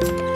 Bye.